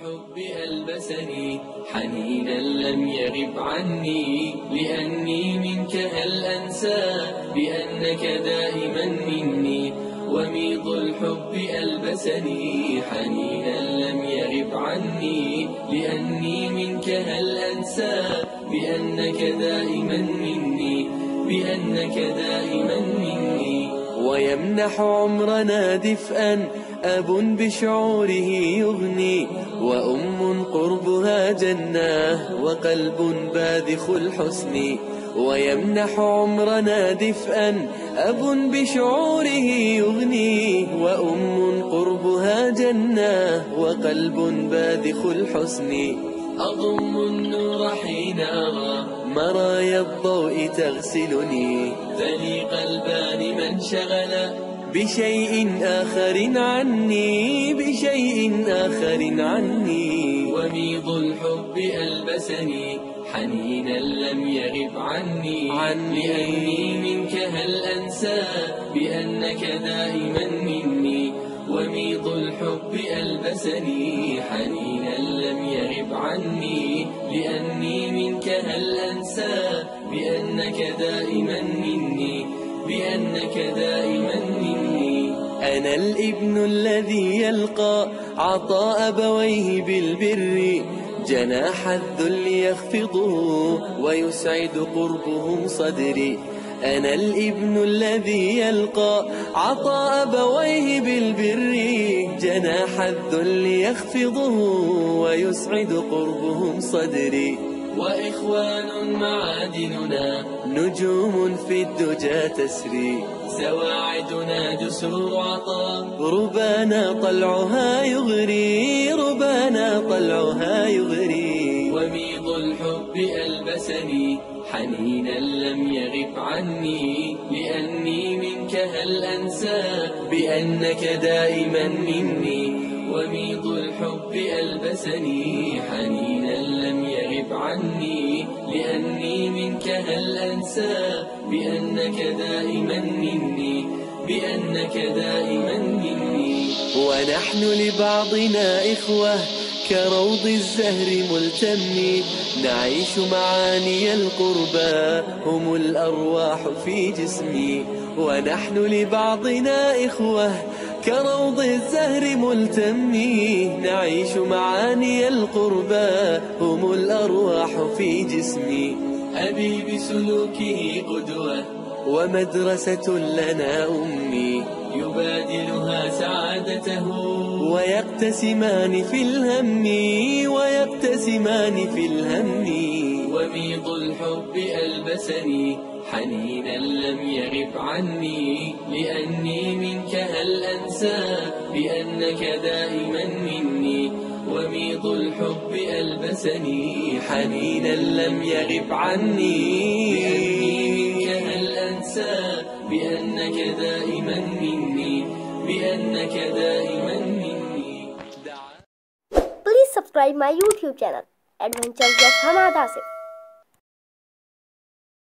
الحب ألبسني حنينا لم يغب عني. لأني منك هل أنسى بأنك دائما مني؟ وميض الحب ألبسني حنينا لم يغب عني. لأني منك هل أنسى بأنك دائما مني؟ بأنك دائما مني. ويمنح عمرنا دفئا أب بشعوره يغني وأم قربها جنة وقلب باذخ الحسن. ويمنح عمرنا دفئا أب بشعوره يغني وأم قربها جنة وقلب باذخ الحسن. أضم النور حين أرى مرايا الضوء تغسلني ثني قلبان من شغل بشيء آخر عني بشيء آخر عني. وميض الحب ألبسني حنينا لم يغب عني. عني. لأني منك هل أنسى بأنك دائما مني؟ وميض الحب ألبسني حنينا لم يغب عني. لأني منك هل أنسى بأنك دائما مني؟ بأنك دائما مني. أنا الإبن الذي يلقى عطاء أبويه بالبر. جناح الذل يخفضه ويسعد قربهم صدري أنا الإبن الذي يلقى عطاء أبويه بالبر. جناح الذل يخفضه ويسعد قربهم صدري وإخوان معادننا نجوم في الدجى تسري. سواعدنا جسر عطاء. ربانا طلعها يغري ربانا طلعها يغري. وميض الحب ألبسني حنينا لم يغب عني. لأني منك هل أنسى بأنك دائما مني؟ وميض الحب ألبسني حنينا عني. لأني منك هل أنسى بأنك دائما مني؟ بأنك دائما مني. ونحن لبعضنا إخوة كروض الزهر ملتم. نعيش معاني القربى هم الأرواح في جسمي. ونحن لبعضنا إخوة كروض الزهر ملتم نعيش معاني القربى هم الأرواح في جسمي. أبي بسلوكه قدوة ومدرسة لنا أمي. يبادلها سعادته ويقتسمان في الهم ويقتسمان في الهم. وميض الحب ألبسني حنينا لم يغب عني. أنسى بأنك دائما مني وميض الحب ألبسني حنينا لم يغب عني. منك هل أنسى بأنك دائما مني؟ بأنك دائما مني. Please subscribe my YouTube channel, Adventures of Hamad Asif.